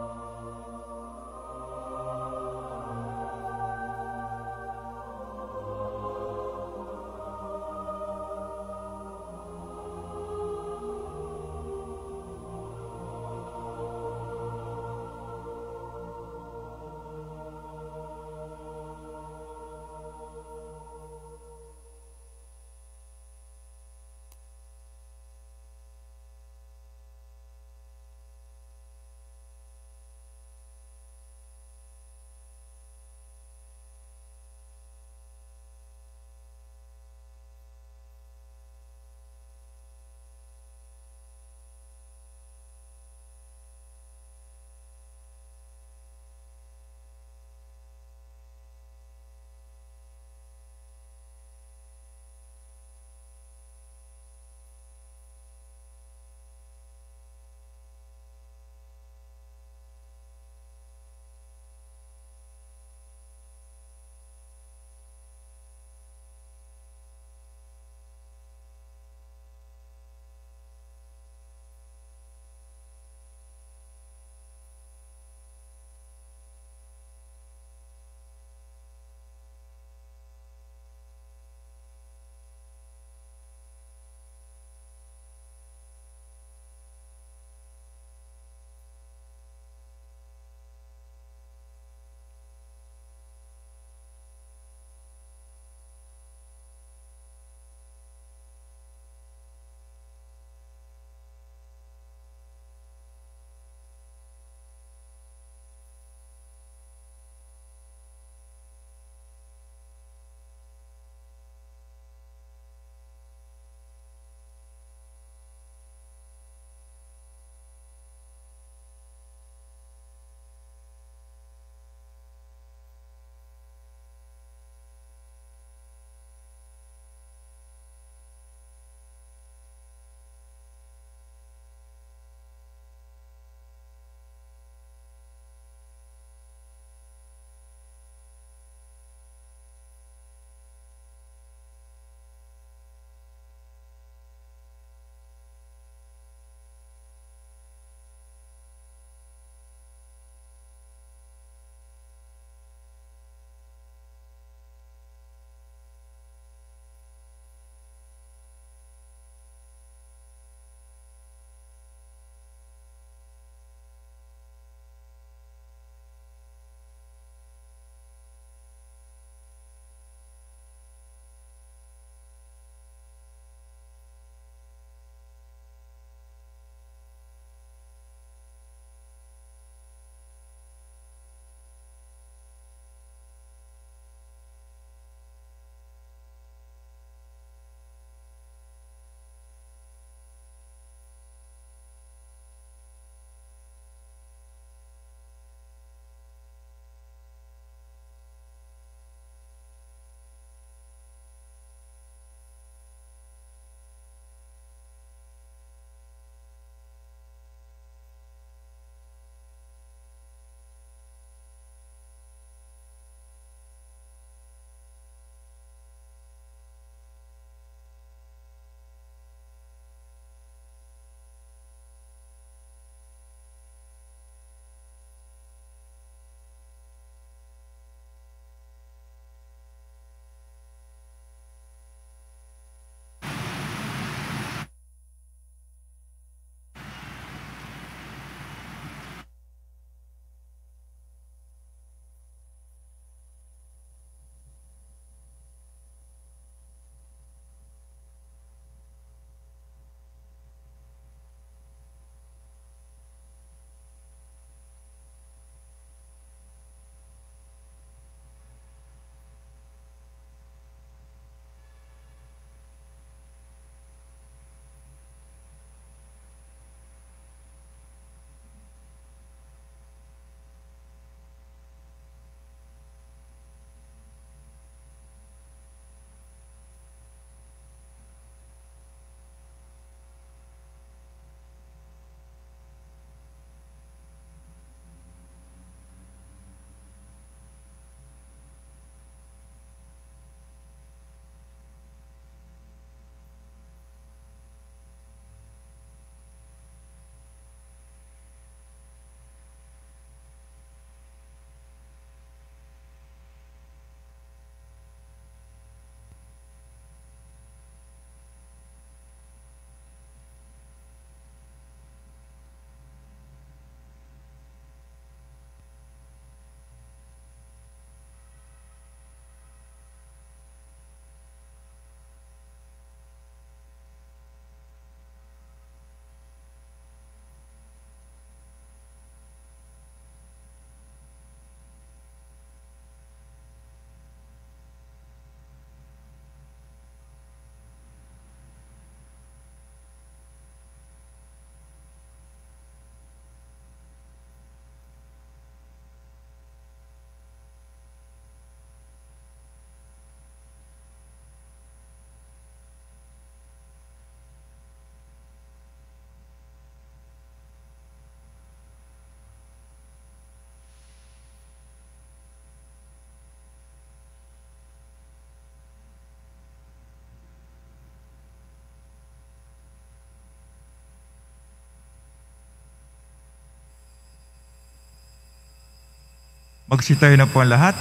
Oh. Magsitayo na po ang lahat.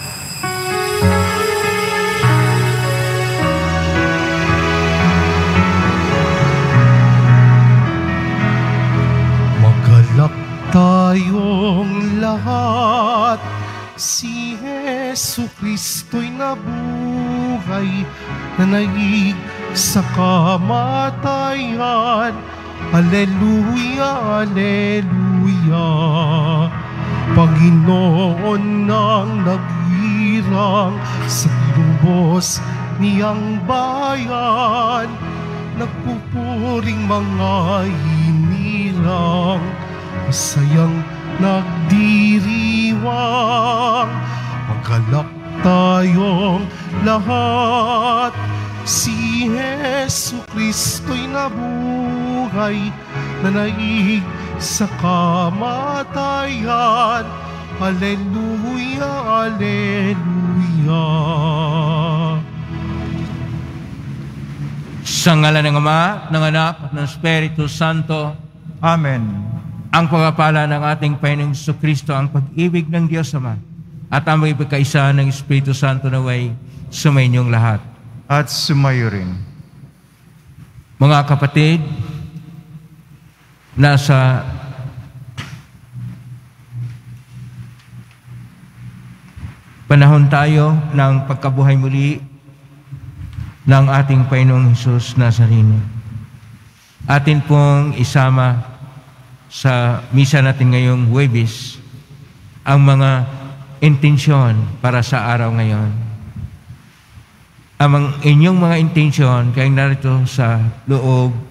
Magalak tayong lahat. Si Yesu Kristo'y nabuhay Nanaig sa kamatayan. Aleluya, Aleluya Panginoon ng nagirang Sa lubos niyang bayan. Nagpupuring mga hinirang Masayang nagdiriwang. Magalak tayong lahat. Si Yesu Kristo'y nabuhay Nanaig sa kamatayan Aleluya, Aleluya Sa ngala ng Ama, ng Anak, ng Espiritu Santo, Amen. ang pagpapala ng ating Panginoong Kristo, ang pag-ibig ng Diyos Ama, at ang pagkaisa ng Espiritu Santo na way sumainyong lahat. At sumayo rin. Mga kapatid, nasa panahon tayo ng pagkabuhay muli ng ating Panginoong Hesus Nazareno. Atin pong isama sa misa natin ngayong Huwebes ang mga intensyon para sa araw ngayon. Ang inyong mga intensyon kayong narito sa loob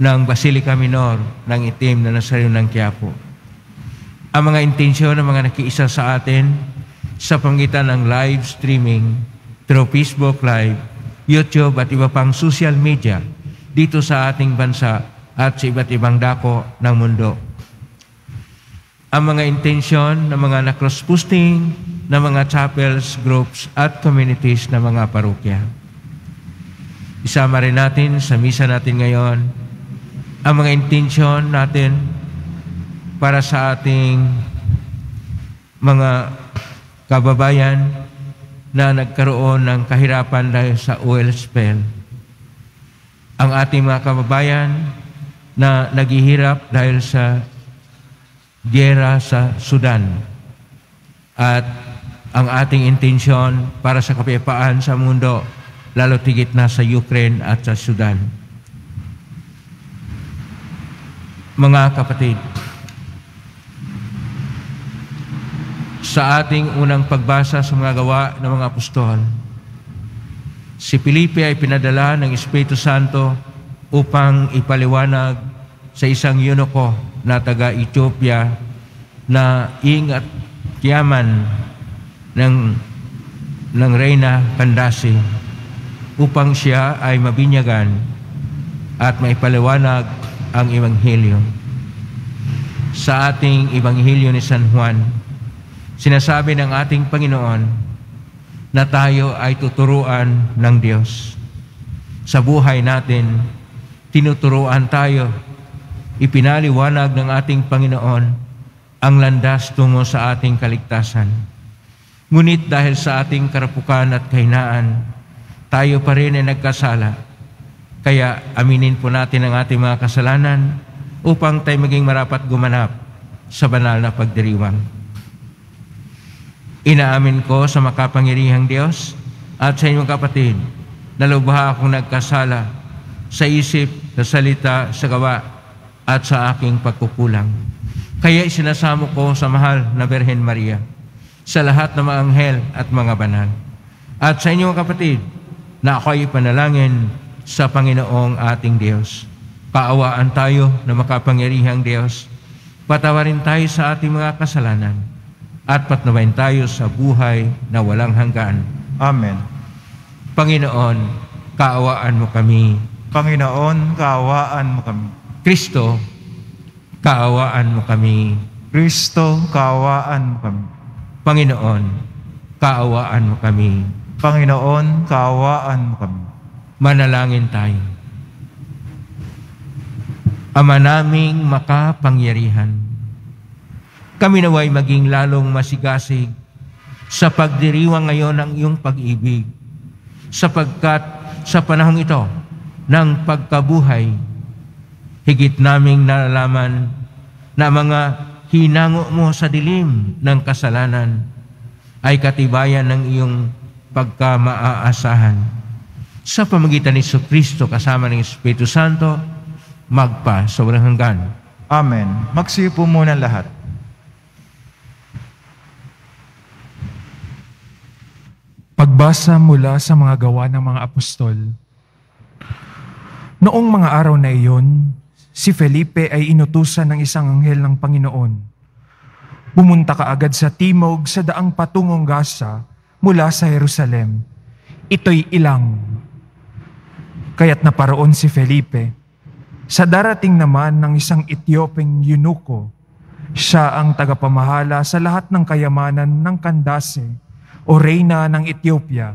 ng Basilica Minor ng itim na Nazareno ng Quiapo. Ang mga intensyon ng mga nakiisa sa atin sa pangitan ng live streaming through Facebook Live, YouTube at iba pang social media dito sa ating bansa at sa iba't ibang dako ng mundo. Ang mga intensyon ng mga na-cross posting ng mga chapels, groups at communities ng mga parokya. Isama rin natin sa misa natin ngayon ang mga intensyon natin para sa ating mga kababayan na nagkaroon ng kahirapan dahil sa oil spill. Ang ating mga kababayan na naghihirap dahil sa gyera sa Sudan. At ang ating intensyon para sa kapayapaan sa mundo, lalo tigit na sa Ukraine at sa Sudan. Mga kapatid, sa ating unang pagbasa sa mga gawa ng mga apostol, si Felipe ay pinadala ng Espiritu Santo upang ipaliwanag sa isang eunuko na taga Ethiopia na ingat kiyaman ng ng Reyna Kandasi upang siya ay mabinyagan at maipaliwanag ang Ebanghelyo. Sa ating Ebanghelyo ni San Juan, sinasabi ng ating Panginoon na tayo ay tuturuan ng Diyos. Sa buhay natin, tinuturuan tayo, ipinaliwanag ng ating Panginoon ang landas tungo sa ating kaligtasan. Ngunit dahil sa ating karapukan at kahinaan, tayo pa rin ay nagkasala. Kaya aminin po natin ang ating mga kasalanan upang tayo maging marapat gumanap sa banal na pagdiriwang. Inaamin ko sa makapangyarihang Diyos at sa inyong kapatid na lubha akong nagkasala sa isip, sa salita, sa gawa at sa aking pagkukulang. Kaya isinasamo ko sa mahal na Berhen Maria, sa lahat ng mga anghel at mga banal. At sa inyong kapatid, na ako ay panalangin sa Panginoong ating Diyos. Kaawaan tayo na makapangyarihang Diyos. Patawarin tayo sa ating mga kasalanan at patnubayan tayo sa buhay na walang hanggan. Amen. Panginoon, kaawaan mo kami. Panginoon, kaawaan mo kami. Kristo, kaawaan mo kami. Kristo, kaawaan mo kami. Panginoon, kaawaan mo kami. Panginoon, kaawaan mo kami. Manalangin tayo. Ama naming makapangyarihan, kami naway maging lalong masigasig sa pagdiriwang ngayon ng iyong pag-ibig, sapagkat sa panahong ito ng pagkabuhay, higit naming nalalaman na mga hinango mo sa dilim ng kasalanan ay katibayan ng iyong pagkamaaasahan. Sa pamagitan ni Kristo kasama ng Espiritu Santo, magpa sa walang hanggan. Amen. Magsipo muna lahat. Pagbasa mula sa mga gawa ng mga apostol. Noong mga araw na iyon, si Felipe ay inutusan ng isang anghel ng Panginoon. Pumunta ka agad sa timog sa daang patungong Gaza mula sa Jerusalem. Ito'y ilang. Kaya't naparoon si Felipe. Sa darating naman ng isang Etiopeng eunuko, siya ang tagapamahala sa lahat ng kayamanan ng Kandase o reyna ng Ethiopia.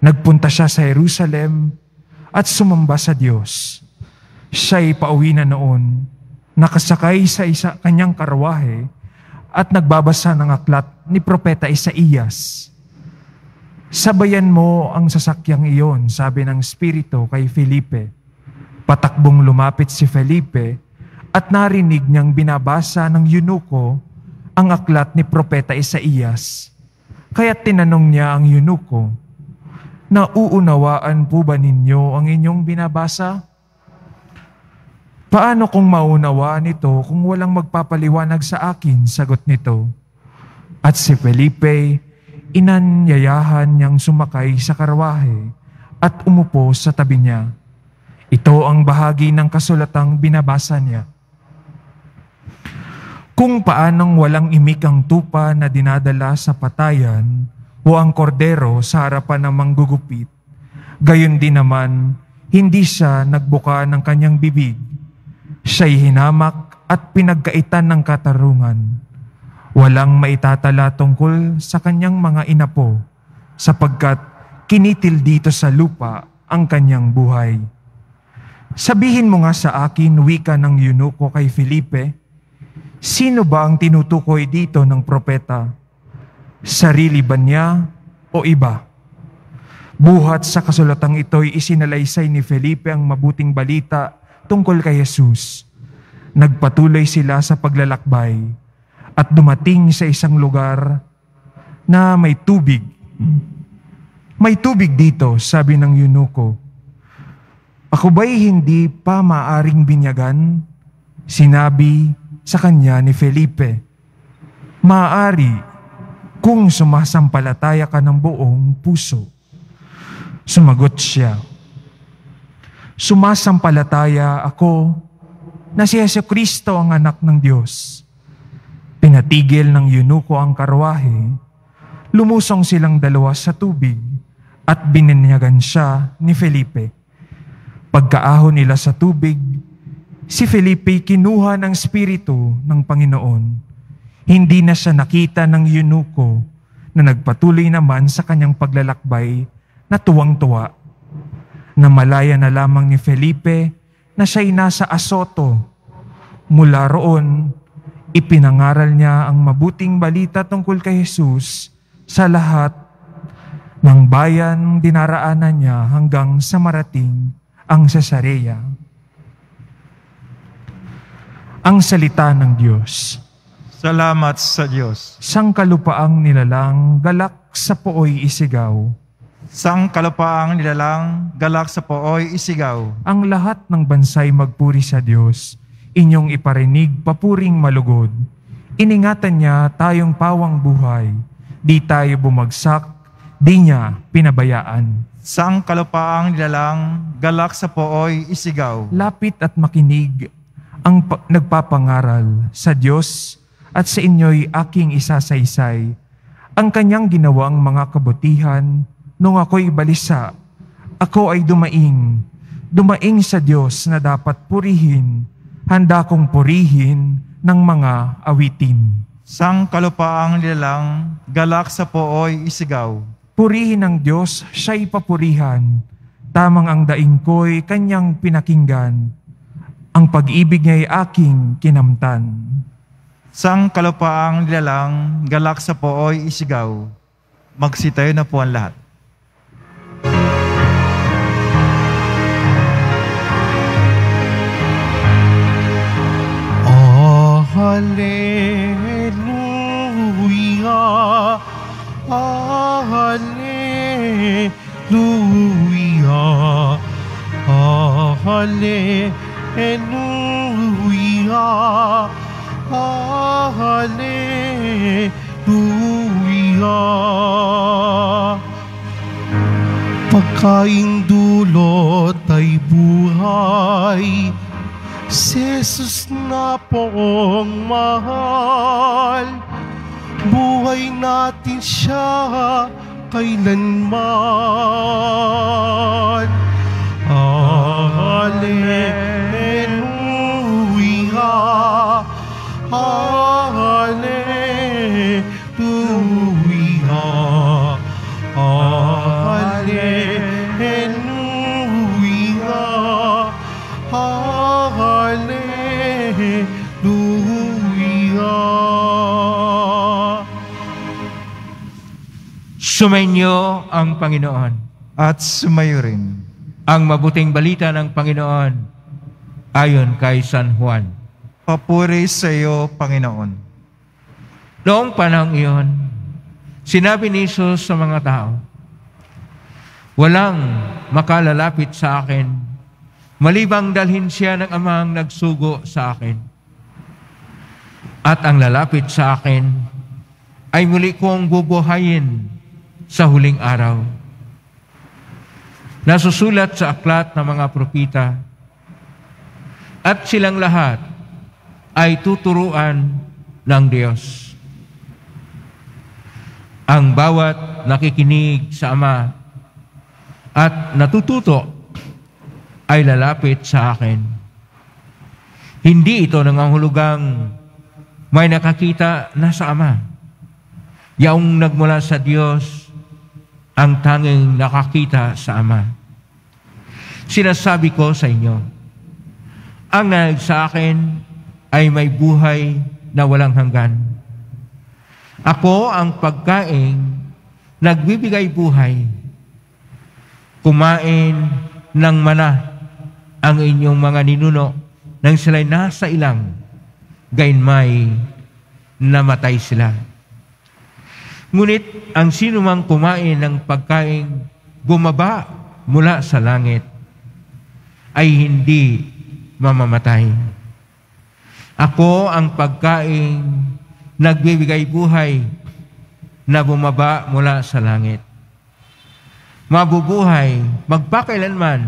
Nagpunta siya sa Jerusalem at sumamba sa Diyos. Siya'y pauwi na noon, nakasakay sa isa kanyang karwahe at nagbabasa ng aklat ni Propeta Isaías. Sabayan mo ang sasakyang iyon, sabi ng Espiritu kay Felipe. Patakbong lumapit si Felipe at narinig niyang binabasa ng eunuko ang aklat ni Propeta Isaías. Kaya tinanong niya ang eunuko, Nauunawaan po ba ninyo ang inyong binabasa? Paano kung maunawaan ito kung walang magpapaliwanag sa akin? Sagot nito. At si Felipe, inanyayahan niyang sumakay sa karwahe at umupo sa tabi niya. Ito ang bahagi ng kasulatang binabasa niya. Kung paanong walang imik ang tupa na dinadala sa patayan o ang kordero sa harapan ng manggugupit, gayon din naman, hindi siya nagbuka ng kanyang bibig. Siya'y hinamak at pinagkaitan ng katarungan. Walang maitatala tungkol sa kanyang mga inapo, sapagkat kinitil dito sa lupa ang kanyang buhay. Sabihin mo nga sa akin, wika ng eunuko kay Felipe, Sino ba ang tinutukoy dito ng propeta? Sarili ba niya o iba? Buhat sa kasulatang ito'y isinalaysay ni Felipe ang mabuting balita tungkol kay Jesus. Nagpatuloy sila sa paglalakbay at dumating sa isang lugar na may tubig. May tubig dito, sabi ng eunuko. Ako ba'y hindi pa maaring binyagan? Sinabi sa kanya ni Felipe, Maaari kung sumasampalataya ka ng buong puso. Sumagot siya, Sumasampalataya ako na si Yesu Kristo ang anak ng Diyos. Pinatigil ng yunuko ang karwahe, lumusong silang dalawa sa tubig at bininyagan siya ni Felipe. Pagkaahon nila sa tubig, Si Felipe kinuha ng Espiritu ng Panginoon. Hindi na siya nakita ng eunuko na nagpatuloy naman sa kanyang paglalakbay na tuwang-tuwa. Namalaya na lamang ni Felipe na siya'y nasa Asoto. Mula roon, ipinangaral niya ang mabuting balita tungkol kay Jesus sa lahat ng bayan dinaraanan niya hanggang sa marating ang Cesarea ang salita ng Diyos. Salamat sa Diyos. Sang kalupaang nilalang, galak sa pooy isigaw. Sang kalupaang nilalang, galak sa pooy isigaw. Ang lahat ng bansay magpuri sa Diyos, inyong iparinig papuring malugod. Iningatan niya tayong pawang buhay, di tayo bumagsak, di niya pinabayaan. Sang kalupaang nilalang, galak sa pooy isigaw. Lapit at makinig ang pa- nagpapangaral sa Diyos at sa inyo'y aking isasaysay ang kanyang ginawang mga kabutihan nung ako'y balisa. Ako ay dumaing, dumaing sa Diyos na dapat purihin, handa kong purihin ng mga awitin. Sang kalupaang nilalang, galak sa pooy isigaw. Purihin ng Diyos, siya'y papurihan. Tamang ang daing ko'y kanyang pinakinggan ang pag-ibig niya ay aking kinamtan. Sang kalupaang nilalang, galak sa pooy isigaw. Magsitayo na po ang lahat. Hallelujah. Hallelujah. Hallelujah. Hallelujah. Pagkaing dulot ay buhay, Si Jesus na poong mahal, buhay natin siya kailanman. Hallelujah, Hallelujah, Sumainyo ang Panginoon. At sumayo rin. Ang mabuting balita ng Panginoon ayon kay San Juan. Papuri sa iyo, Panginoon. Noong panahon iyon, sinabi ni Jesus sa mga tao, Walang makalalapit sa akin, malibang dalhin siya ng amang nagsugo sa akin. At ang lalapit sa akin ay muli kong bubuhayin sa huling araw. Nasusulat sa aklat ng mga propita, at silang lahat ay tuturuan ng Diyos. Ang bawat nakikinig sa Ama at natututo ay lalapit sa akin. Hindi ito nangangahulugang may nakakita na sa Ama. Yaong nagmula sa Diyos ang tanging nakakita sa Ama. Sinasabi ko sa inyo, ang nanig sa akin ay may buhay na walang hanggan. Ako ang pagkaing nagbibigay buhay. Kumain ng mana ang inyong mga ninuno nang sila'y nasa ilang, gayon may namatay sila. Ngunit ang sino mang kumain ng pagkaing bumaba mula sa langit ay hindi mamamatay. Ako ang pagkaing nagbibigay buhay na bumaba mula sa langit. Mabubuhay magpakailanman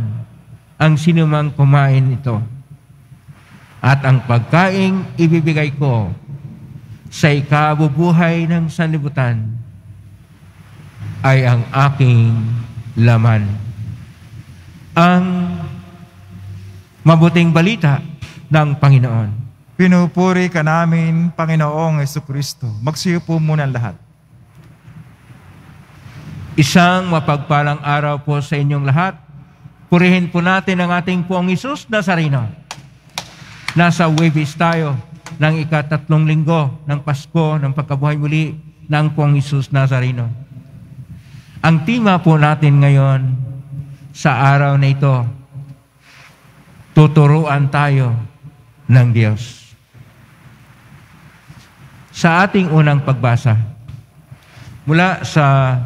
ang sinumang kumain ito. At ang pagkaing ibibigay ko sa ikabubuhay ng sanlibutan ay ang aking laman. Ang mabuting balita ng Panginoon. Pinupuri ka namin, Panginoong Yesu Kristo. Magsiyo po muna lahat. Isang mapagpalang araw po sa inyong lahat. Purihin po natin ang ating poong Isus Nazareno. Nasa Webis tayo ng ikatatlong linggo ng Pasko ng pagkabuhay muli ng poong Isus Nazareno. Ang tema po natin ngayon sa araw na ito, tuturuan tayo ng Diyos. Sa ating unang pagbasa, mula sa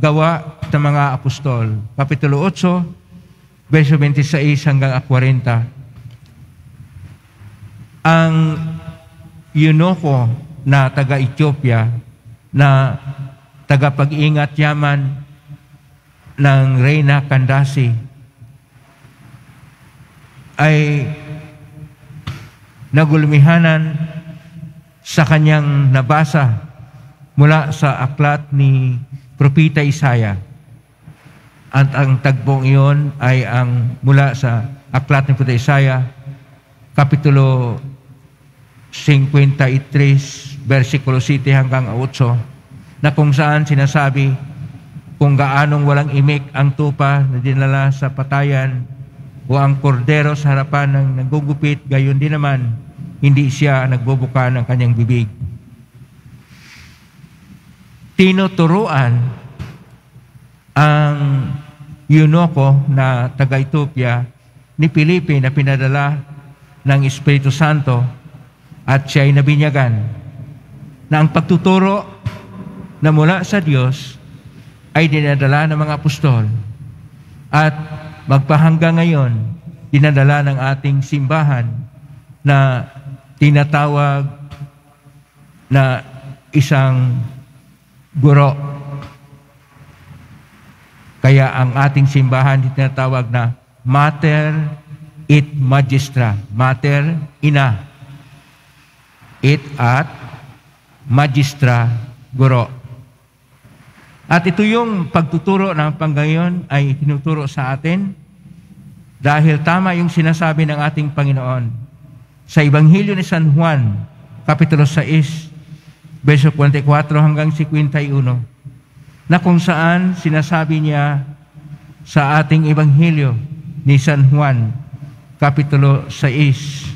Gawa ng mga Apostol, Kapitulo 8, verso 26 hanggang 40, ang Yunoko na taga-Ethiopia na tagapag-ingat yaman ng Reyna Kandasi ay nagulmihanan sa kanyang nabasa mula sa aklat ni Propita Isaya. At ang tagpong iyon ay ang mula sa aklat ni Propita Isaya, Kapitulo 53, versikulo 7 hanggang 8, na kung saan sinasabi kung gaanong walang imik ang tupa na dinala sa patayan o ang kordero sa harapan ng nagugupit, gayon din naman, hindi siya nagbubuka ng kanyang bibig. Tinuturuan ang Yunoko na taga-Ethiopia ni Felipe na pinadala ng Espiritu Santo at siya ay nabinyagan na ang pagtuturo na mula sa Diyos ay dinadala ng mga apostol at magpahanggang ngayon dinadala ng ating simbahan na tinatawag na isang guro. Kaya ang ating simbahan tinatawag na Mater it Magistra. Mater, ina. It at Magistra, guro. At ito yung pagtuturo ng panggayon ay tinuturo sa atin dahil tama yung sinasabi ng ating Panginoon sa Ebanghelyo ni San Juan, Kapitulo 6, verso 44 hanggang 51, na kung saan sinasabi niya sa ating Ebanghelyo ni San Juan, Kapitulo 6,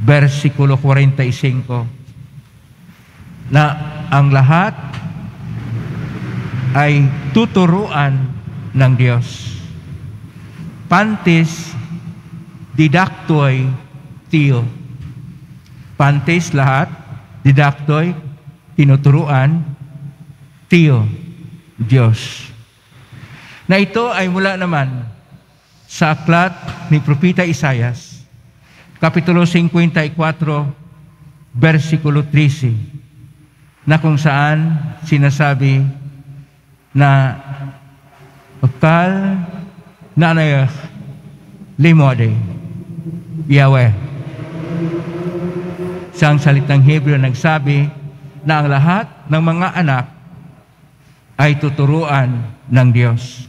versikulo 45, na ang lahat ay tuturuan ng Diyos. Pantis didactoi tio. Pantis lahat, didactoi, tinuturuan, tio, Diyos. Na ito ay mula naman sa aklat ni Propita Isayas, Kapitulo 54, versikulo 13, na kung saan sinasabi na Pagkal nanay limode Yahweh. Isang salitang Hebrew nagsabi na ang lahat ng mga anak ay tuturuan ng Diyos.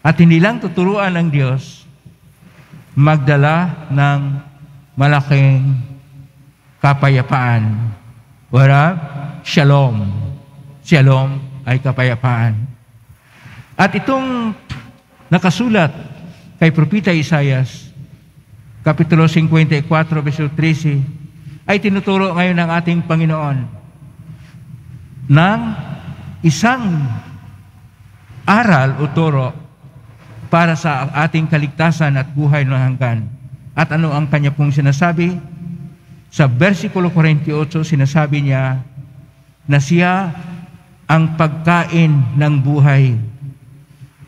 At hindi lang tuturuan ng Diyos, magdala ng malaking kapayapaan. Wala? Shalom. Shalom ay kapayapaan. At itong nakasulat kay Propita Isayas, Kapitulo 54, verso 13, ay tinuturo ngayon ng ating Panginoon ng isang aral o turo para sa ating kaligtasan at buhay ng hanggan. At ano ang kanya pong sinasabi? Sa versikulo 48, sinasabi niya na siya ang pagkain ng buhay.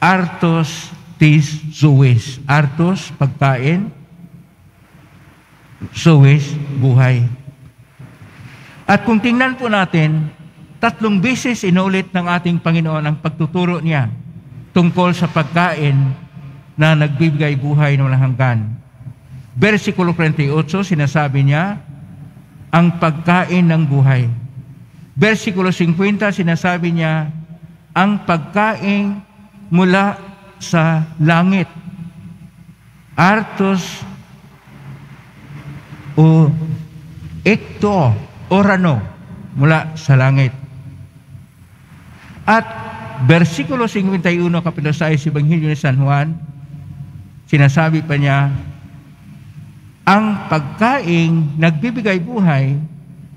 Artos tis zoes. Artos, pagkain. Zoes, buhay. At kung tingnan po natin, tatlong beses inulit ng ating Panginoon ang pagtuturo niya tungkol sa pagkain na nagbibigay buhay ng hanggan. Versikulo 38, sinasabi niya, ang pagkain ng buhay. Versikulo 50, sinasabi niya, ang pagkain mula sa langit. Artos o ekto, orano, mula sa langit. At versikulo 51, kapitulo 6, Ebanghelyo ni San Juan, sinasabi pa niya, ang pagkaing nagbibigay buhay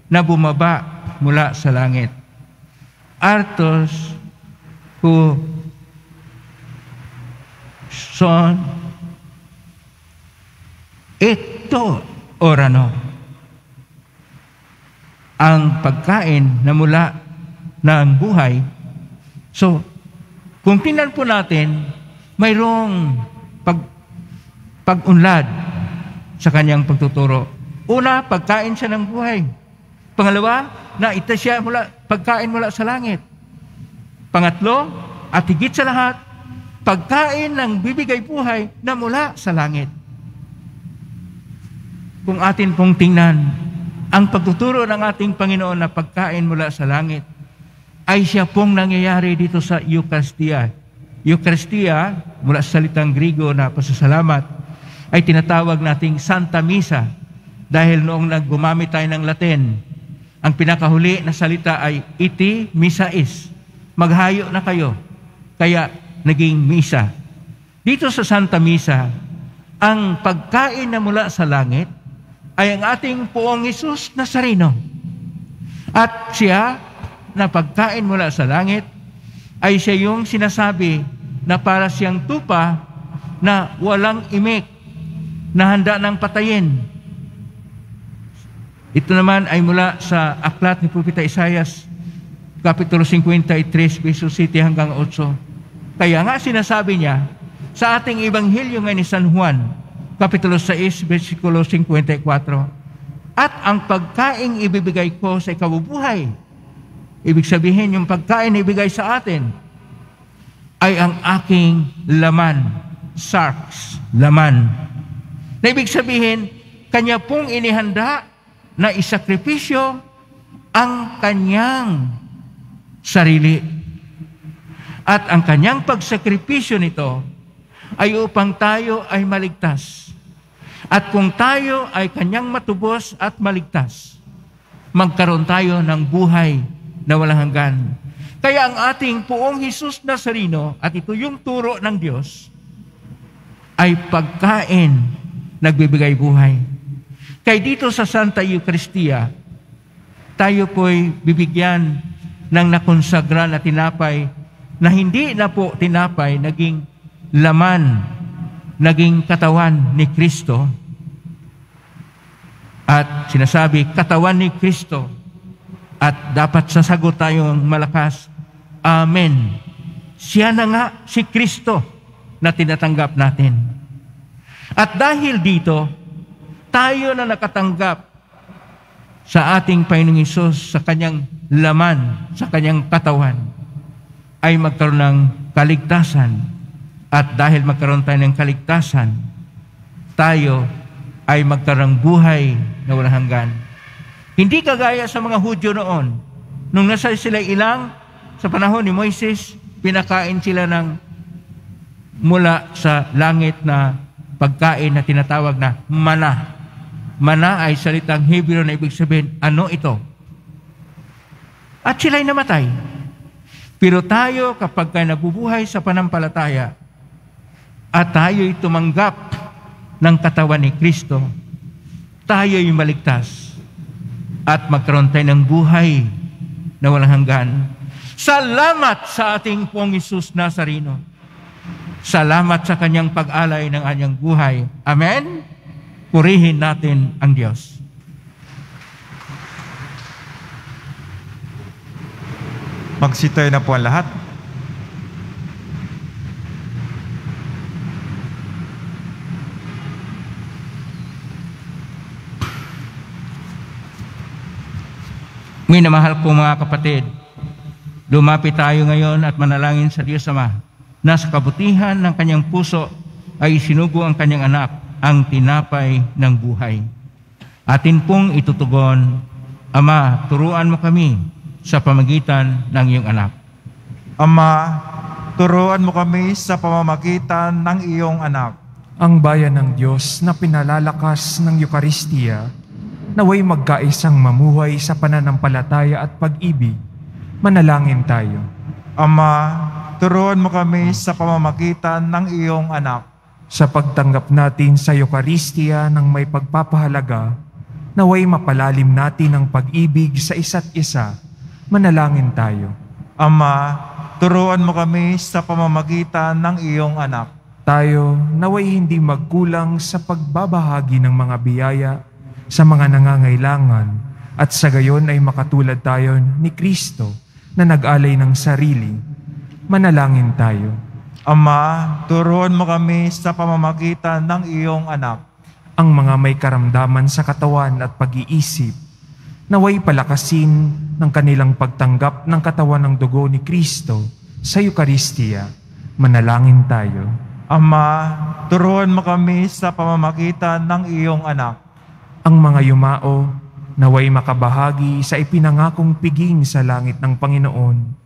na bumaba mula sa langit. Artos who son ito orano ang pagkain na mula ng buhay. So, kung tingnan po natin, mayroong pag, pag-unlad sa kanyang pagtuturo. Una, pagkain siya ng buhay. Pangalawa, na ita siya mula, pagkain mula sa langit. Pangatlo, at higit sa lahat, pagkain ng bibigay buhay na mula sa langit. Kung atin pong tingnan, ang pagtuturo ng ating Panginoon na pagkain mula sa langit ay siya pong nangyayari dito sa Eucharistia. Eucharistia, mula sa salitang Grigo na pasasalamat, ay tinatawag nating Santa Misa dahil noong naggumamit tayo ng Latin, ang pinakahuli na salita ay iti misais. Maghayo na kayo. Kaya naging misa. Dito sa Santa Misa, ang pagkain na mula sa langit ay ang ating poong Isus Nazareno. At siya na pagkain mula sa langit ay siya yung sinasabi na para siyang tupa na walang imik, na handa ng patayin. Ito naman ay mula sa aklat ni Propeta Isayas, Kapitulo 53, verso 7 hanggang 8. Kaya nga sinasabi niya, sa ating Ebanghelyo nga ni San Juan, Kapitulo 6, versikulo 54, At ang pagkaing ibibigay ko sa ikabubuhay, ibig sabihin yung pagkain na ibigay sa atin, ay ang aking laman, sarks, laman. Na ibig sabihin, kanya pong inihanda na isakripisyo ang kanyang sarili. At ang kanyang pagsakripisyo nito ay upang tayo ay maligtas. At kung tayo ay kanyang matubos at maligtas, magkaroon tayo ng buhay na walang hanggan. Kaya ang ating poong Jesus Nazareno, at ito yung turo ng Diyos, ay pagkain nagbibigay buhay. Kaya dito sa Santa Eucharistia, tayo po'y bibigyan ng nakonsagra na tinapay na hindi na po tinapay, naging laman, naging katawan ni Kristo. At sinasabi, katawan ni Kristo. At dapat sasagot tayong malakas, Amen. Siya na nga si Kristo na tinatanggap natin. At dahil dito, tayo na nakatanggap sa ating Panginoong Isus sa kanyang laman, sa kanyang katawan, ay magkaroon ng kaligtasan. At dahil magkaroon tayo ng kaligtasan, tayo ay magkaroon buhay na walang hanggan. Hindi kagaya sa mga Hudyo noon. Nung nasa sila ilang, sa panahon ni Moises, pinakain sila ng mula sa langit na pagkain na tinatawag na mana. Mana ay salitang Hebrew na ibig sabihin, ano ito? At sila'y namatay. Pero tayo, kapag ka nabubuhay sa panampalataya, at tayo'y tumanggap ng katawan ni Kristo, tayo'y maligtas at magkaroon tayo ng buhay na walang hanggan. Salamat sa ating pong Isus Nazareno. Salamat sa kanyang pag-alay ng kanyang buhay. Amen? Purihin natin ang Diyos. Magsitayo na po ang lahat. Minamahal ko mga kapatid, lumapit tayo ngayon at manalangin sa Diyos Ama na sa kabutihan ng kanyang puso ay sinugo ang kanyang anak, ang tinapay ng buhay. Atin pong itutugon, Ama, turuan mo kami sa pamagitan ng iyong anak. Ama, turuan mo kami sa pamamagitan ng iyong anak. Ang bayan ng Diyos na pinalalakas ng Eukaristiya, naway magkaisang mamuhay sa pananampalataya at pag-ibig. Manalangin tayo. Ama, turuan mo kami sa pamamagitan ng iyong anak. Sa pagtanggap natin sa Eukaristiya ng may pagpapahalaga, naway mapalalim natin ang pag-ibig sa isa't isa. Manalangin tayo. Ama, turuan mo kami sa pamamagitan ng iyong anak. Tayo naway hindi magkulang sa pagbabahagi ng mga biyaya sa mga nangangailangan at sa gayon ay makatulad tayo ni Kristo na nag-alay ng sarili. Manalangin tayo. Ama, turuan mo kami sa pamamagitan ng iyong anak. Ang mga may karamdaman sa katawan at pag-iisip, naway palakasin ng kanilang pagtanggap ng katawan ng dugo ni Kristo sa Eukaristiya. Manalangin tayo. Ama, turuan mo kami sa pamamagitan ng iyong anak. ang mga yumao naway makabahagi sa ipinangakong piging sa langit ng Panginoon.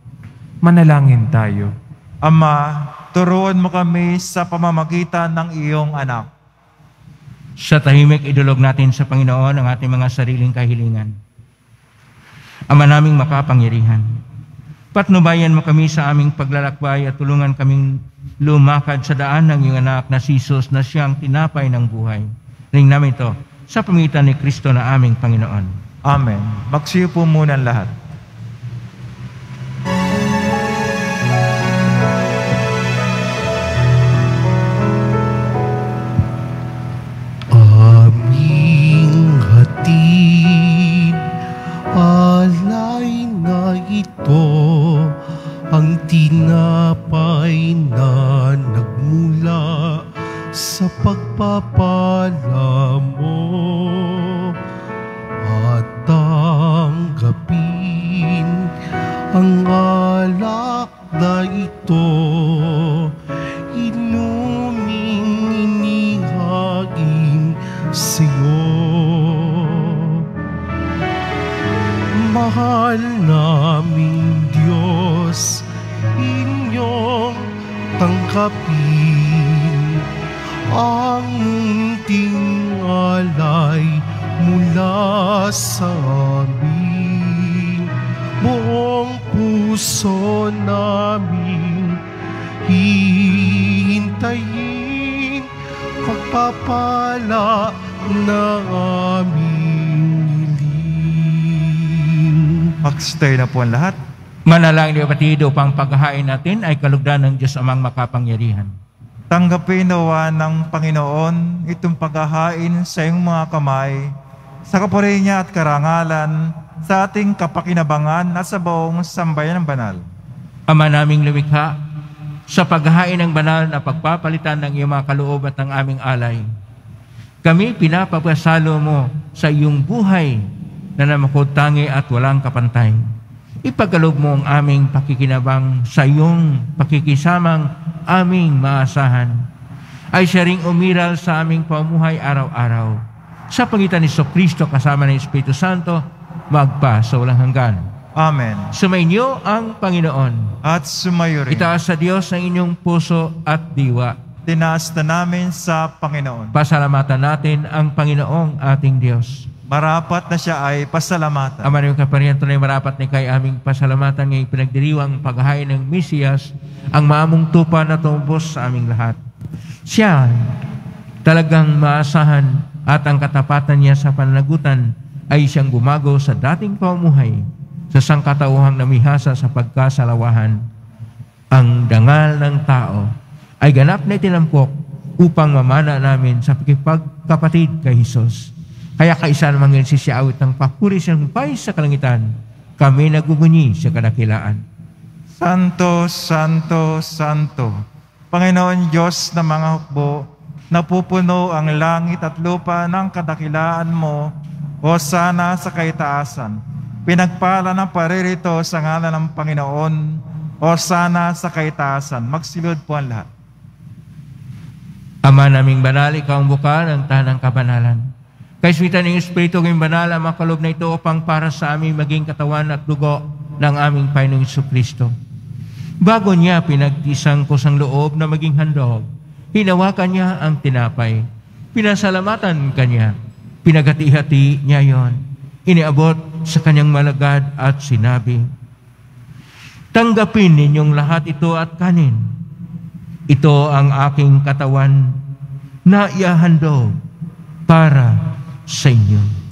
Manalangin tayo. Ama, turuan mo kami sa pamamagitan ng iyong anak. Sa tahimik idulog natin sa Panginoon ang ating mga sariling kahilingan. Ama naming makapangyarihan, patnubayan mo kami sa aming paglalakbay at tulungan kaming lumakad sa daan ng iyong anak na si Jesus na siyang tinapay ng buhay. Ring namin ito sa pamitan ni Kristo na aming Panginoon. Amen. Magsiyo po muna ang lahat. Hatid. Alay na ito ang tinapay na nagmula sa pagpapala mo at Ni kapatid upang paghahain natin ay kalugdan ng Diyos amang makapangyarihan. Tanggapin nawa ng Panginoon itong paghahain sa iyong mga kamay, sa kapuri niya at karangalan, sa ating kapakinabangan at sa buong sambayan ng banal. Ama naming lumikha, sa paghahain ng banal na pagpapalitan ng iyong mga kaloob at ng aming alay, kami pinapapasalo mo sa iyong buhay na namakutangi at walang kapantay. Ipagkaloob mo ang aming pakikinabang sa iyong pakikisamang aming maasahan. Ay siya ring umiral sa aming pamuhay araw-araw. Sa pagitan ni Kristo kasama ng Espiritu Santo, magpa sa walang hanggan. Amen. Sumainyo ang Panginoon. At sumayo rin. Itaas sa Diyos ang inyong puso at diwa. Tinaas na namin sa Panginoon. Pasalamatan natin ang Panginoong ating Diyos. Marapat na siya ay pasalamatan. Ama ng kaparihan, tunay marapat ni kay aming pasalamatan ngayong pinagdiriwang paghahain ng Mesiyas, ang maamong tupa na tumbos sa aming lahat. Siya talagang maasahan at ang katapatan niya sa pananagutan ay siyang bumago sa dating pamumuhay sa sangkatauhang namihasa sa pagkasalawahan. Ang dangal ng tao ay ganap na itinampok upang mamana namin sa pagkipagkapatid kay Jesus. Kaya kaisa namang ngayon sisiawit ng papuri sa humpay sa kalangitan, kami nagugunyi sa kadakilaan. Santo, Santo, Santo, Panginoon Diyos ng mga hukbo, napupuno ang langit at lupa ng kadakilaan mo, o sana sa kaitaasan. Pinagpala ng paririto sa ngalan ng Panginoon, o sana sa kaitaasan. Magsilod po ang lahat. Ama naming banal, ikaw ang bukal ng tanang kabanalan. Kaiswitan ng Espiritu ng banal ang makalob na ito upang para sa aming maging katawan at dugo ng aming Panginoong Kristo. Bago niya pinagtisang ko sang loob na maging handog, hinawakan niya ang tinapay. Pinasalamatan kanya. Pinagati-hati niya yon. Iniabot sa kanyang malagad at sinabi, Tanggapin ninyong lahat ito at kanin. Ito ang aking katawan na iahandog para sa inyo.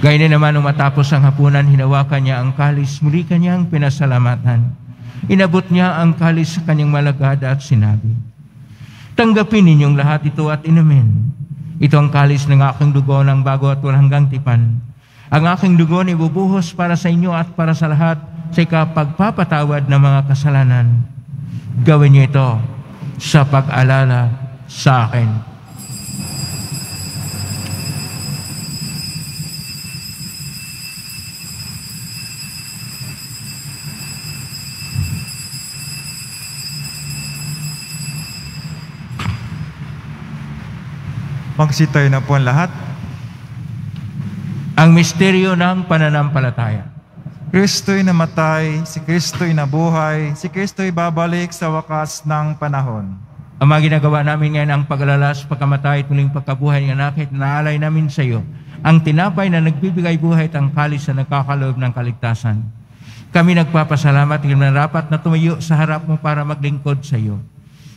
Gaya na naman nung matapos ang hapunan, hinawakan niya ang kalis, muli kanyang pinasalamatan. Inabot niya ang kalis sa kanyang malagad at sinabi, Tanggapin ninyong lahat ito at inumin. Ito ang kalis ng aking dugo ng bago at walang hanggang tipan. Ang aking dugo ni bubuhos para sa inyo at para sa lahat sa ikapagpapatawad ng mga kasalanan. Gawin niyo ito sa pag-alala sa akin. Magsitayo na po ang lahat. Ang misteryo ng pananampalataya. Kristo'y namatay, si Kristo'y nabuhay, si Kristo'y babalik sa wakas ng panahon. Ang mga ginagawa namin ngayon ang pag-alalas, pagkamatay at muling pagkabuhay ng anak at naalay namin sa iyo ang tinapay na nagbibigay buhay at ang kalis na nagkakaloob ng kaligtasan. Kami nagpapasalamat at narapat na tumayo sa harap mo para maglingkod sa iyo.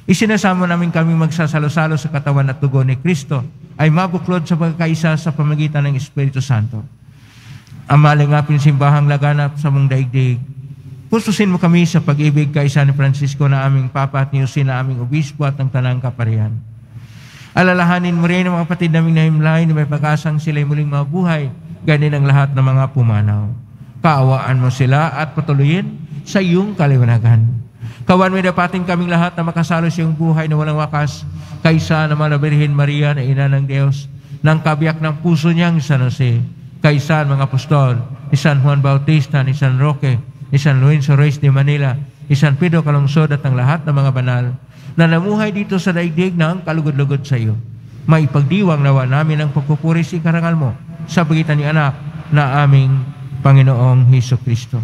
Isinasamo namin kami magsasalo-salo sa katawan at dugo ni Kristo ay mabuklod sa pagkakaisa sa pamagitan ng Espiritu Santo. Ang malingapin simbahang laganap sa mong daigdig, pustusin mo kami sa pag-ibig kaisa ni Francisco na aming Papa at ni Jose na aming Obispo at ng Tanang Kaparihan. Alalahanin mo rin ang mga kapatid naming nahimlay na may pag-asang sila'y muling mabuhay, ganin ang lahat ng mga pumanaw. Kaawaan mo sila at patuloyin sa iyong kaliwanagan. Kawan mo dapatin kaming lahat na makasalo sa iyong buhay na walang wakas kaysa na Birhen Maria na ina ng Diyos ng kabiyak ng puso niyang San Jose, kaysa mga apostol, ni San Juan Bautista, ni San Roque, ni San Lorenzo Reyes de Manila, ni San Pedro Calungsod at ang lahat ng mga banal na namuhay dito sa daigdig ng kalugod-lugod sa iyo. Maipagdiwang nawa namin ang pagpupuri sa karangal mo sa pagitan ni anak na aming Panginoong Heso Kristo.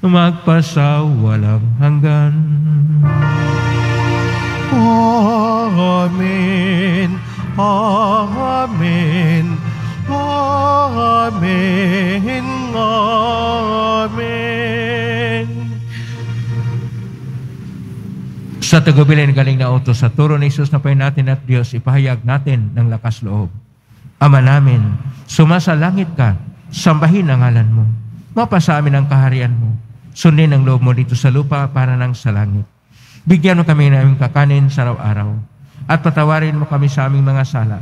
magpasawalang hanggan. Amen. Amen. Amen. Amen. Sa tagubilin galing na utos sa turo ni Jesus na natin at Diyos, ipahayag natin ng lakas loob. Ama namin, sumasalangit ka, sambahin ang ngalan mo. Mapasa amin ang kaharian mo. Sundin ang loob mo dito sa lupa para nang sa langit. Bigyan mo kami ng aming kakanin sa araw-araw. At patawarin mo kami sa aming mga sala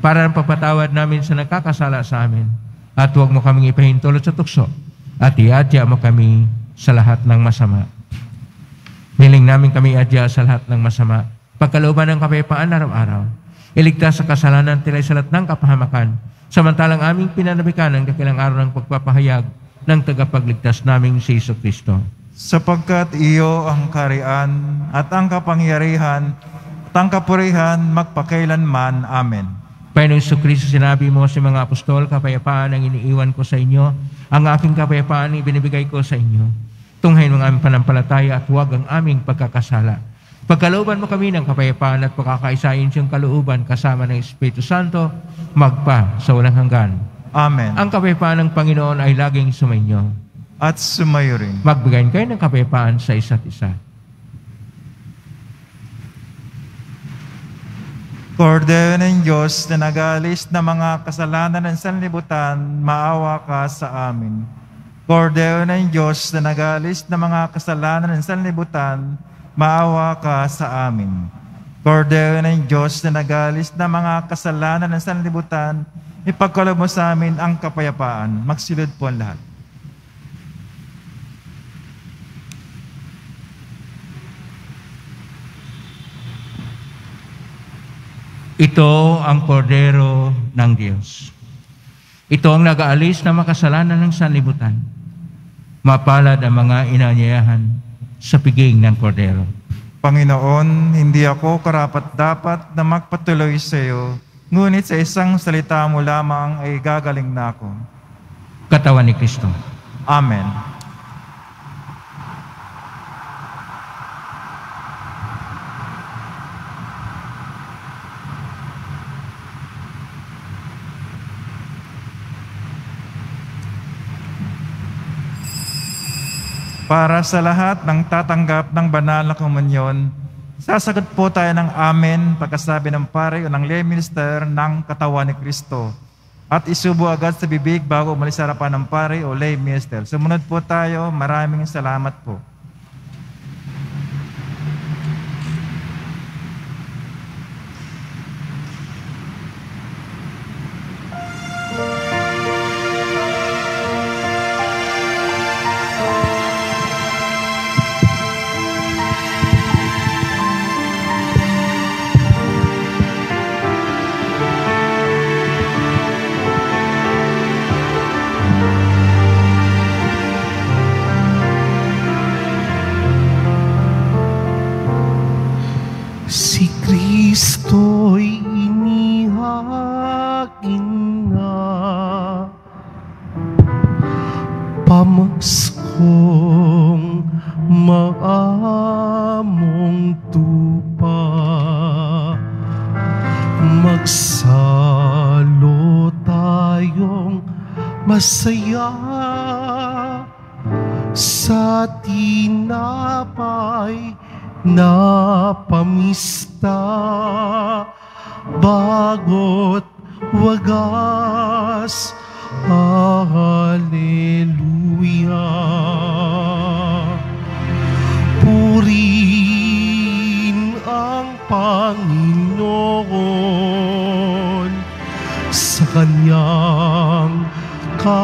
para ang pagpatawad namin sa nakakasala sa amin. At huwag mo kaming ipahintulot sa tukso at iadya mo kami sa lahat ng masama. Miling namin kami adya sa lahat ng masama. Pagkalooban ng kapayapaan araw-araw. Iligtas sa kasalanan tilay sa lahat ng kapahamakan. Samantalang aming pinanabikan ang dakilang araw ng pagpapahayag ng tagapagligtas naming si Iso Kristo. Sapagkat iyo ang karian at ang kapangyarihan at ang kapurihan magpakailanman. Amen. Panginoong Iso Kristo, sinabi mo sa mga apostol, kapayapaan ang iniiwan ko sa inyo, ang aking kapayapaan ang binibigay ko sa inyo. Tunghayin mo ang aming panampalataya at huwag ang aming pagkakasala. Pagkalooban mo kami ng kapayapaan at pagkakaisayin siyang kalooban kasama ng Espiritu Santo, magpa sa walang hanggan. Amen. Ang kapayapaan ng Panginoon ay laging sumainyo. At sumayo rin. Magbigayin kayo ng kapayapaan sa isa't isa. Kordero ng Diyos na nagalis na mga kasalanan ng sanlibutan, maawa ka sa amin. Kordero ng Diyos na nagalis na mga kasalanan ng sanlibutan, maawa ka sa amin. Kordero ng Diyos na nagalis na mga kasalanan ng sanlibutan, ipagkaloob mo sa amin ang kapayapaan. Magsilod po ang lahat. Ito ang kordero ng Diyos. Ito ang nag-aalis na makasalanan ng sanlibutan. Mapalad ang mga inanyayahan sa piging ng kordero. Panginoon, hindi ako karapat-dapat na magpatuloy sa iyo, ngunit sa isang salita mo lamang ay gagaling na ako. Katawan ni Kristo. Amen. Para sa lahat ng tatanggap ng banal na komunyon, sasagot po tayo ng amen pagkasabi ng pare o ng lay minister ng katawan ni Kristo. At isubo agad sa bibig bago umalis sa harapan ng pare o lay minister. Sumunod po tayo. Maraming salamat po. Kanyang kabutihan.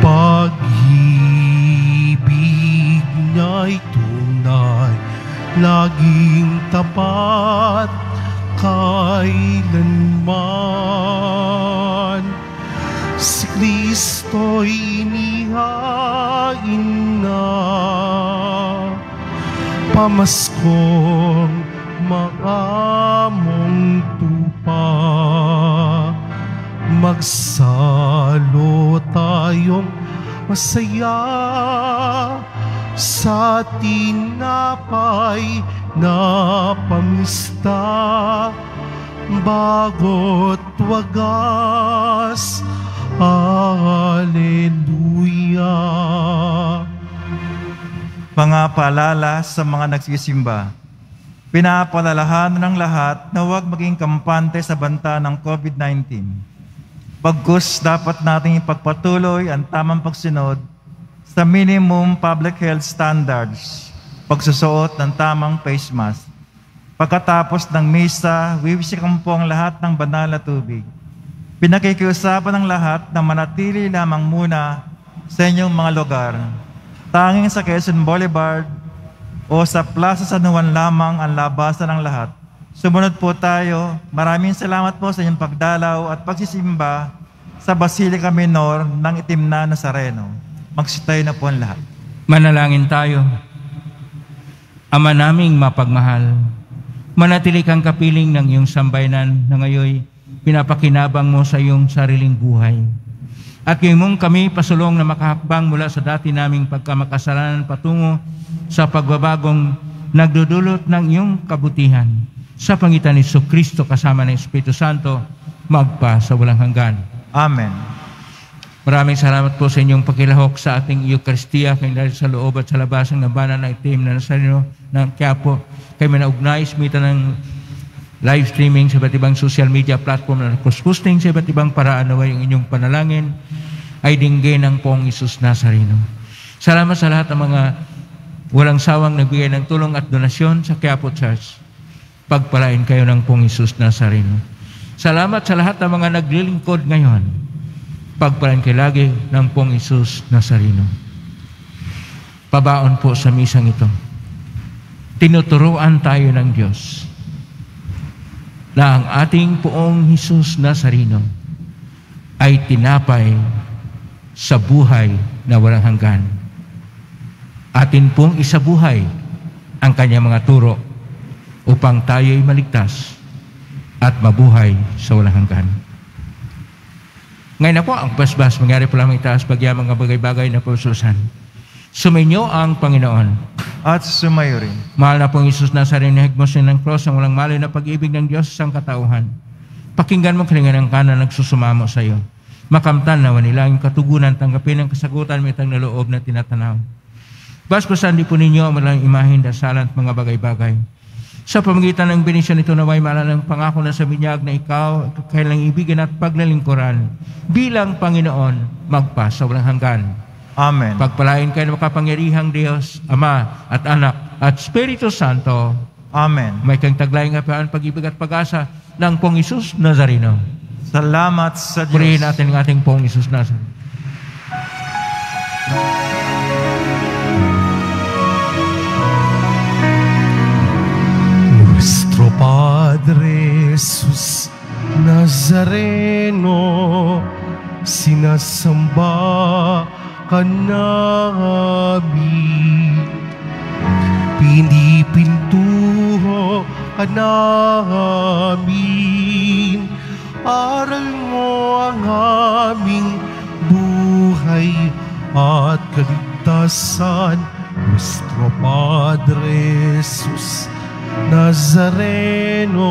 Pag-ibig niya'y tunay laging tapat kailanman. Si Kristo'y inihain na pamaskong maamong tupa. Magsalo tayong masaya sa tinapay na pamista bagot wagas Hallelujah. Pangapaalala sa mga nagsisimba. Pinapalalahan ng lahat na huwag maging kampante sa banta ng COVID-19. Pagkus dapat nating ipagpatuloy ang tamang pagsunod sa minimum public health standards, pagsusuot ng tamang face mask. Pagkatapos ng misa, wiwisikan po ang lahat ng banal na tubig. Pinakikiusapan ng lahat na manatili lamang muna sa inyong mga lugar. Tanging sa Quezon Boulevard o sa Plaza San Juan lamang ang labasan ng lahat. Sumunod po tayo. Maraming salamat po sa inyong pagdalaw at pagsisimba sa Basilica Minor ng Itim na Nazareno. Magsitayo na po ang lahat. Manalangin tayo. Ama naming mapagmahal, manatili kang kapiling ng iyong sambayanan na ngayon pinapakinabang mo sa iyong sariling buhay. At ngayon mong kami pasulong na makahakbang mula sa dati naming pagkamakasalanan patungo sa pagbabagong nagdudulot ng iyong kabutihan. Sa pangitan ni Kristo kasama ng Espiritu Santo, magpa sa walang hanggan. Amen. Maraming salamat po sa inyong pakilahok sa ating Eucharistia kay dahil sa loob at sa labas ng nabanan ng itim na nasarino ng Quiapo. Kayo manaugnay, smita ng live streaming sa iba't ibang social media platform na posting sa iba't ibang paraan na yung inyong panalangin ay dinggay ng pong Isus Nazareno. Salamat sa lahat ng mga walang sawang nagbigay ng tulong at donasyon sa Quiapo Church. Pagpalain kayo ng pong Isus Nazareno. Salamat sa lahat ng mga naglilingkod ngayon pagpalan kay lagi ng pong Isus Nazareno. Pabaon po sa misang ito. Tinuturuan tayo ng Diyos na ang ating poong Isus Nazareno ay tinapay sa buhay na walang hanggan. Atin pong isabuhay ang kanyang mga turo upang tayo'y maligtas at mabuhay sa walang hanggan. Ngayon na po, ang basbas, mangyari po lamang itaas pagya mga bagay-bagay na pususan. Suminyo ang Panginoon. At sumayo rin. Mahal na pong Isus Nazarene, higmos ng cross ang walang mali na pag-ibig ng Diyos sa katauhan. Pakinggan mo kalingan ng kanan nagsusumamo sa iyo. Makamtan na wanilang katugunan, tanggapin ang kasagutan may na loob na tinatanaw. Basbasan di po ninyo ang malang imahin, dasalan at mga bagay-bagay sa pamagitan ng benisyon nito na may malalang pangako na sa binyag na ikaw kailang ibigan at paglalingkuran bilang Panginoon magpa sa walang hanggan. Amen. Pagpalain kayo ng makapangyarihang Diyos, Ama at Anak at Espiritu Santo. Amen. May kang taglayang kapaan, pag-ibig at pag-asa ng Pong Isus Nazareno. Salamat sa Diyos. Purihin natin ang ating Pong Isus Nazareno. Nuestro Padre Jesus Nazareno, sinasamba ka namin. pinipintuho ka namin. Aral mo ang aming buhay at kaligtasan. Nuestro Padre Jesus Nazareno,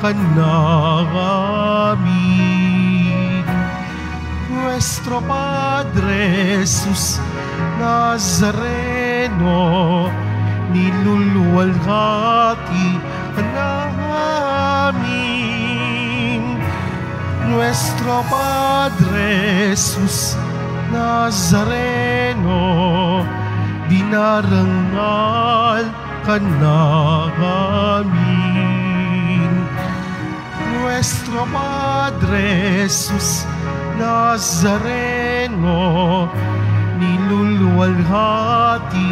ka namin. Nuestro Padre Jesus Nazareno, niluluwalhati ka namin. Nuestro Padre Jesus Nazareno, dinarangal ka namin. Nuestro Padre Jesus Nazareno, niluluwalhati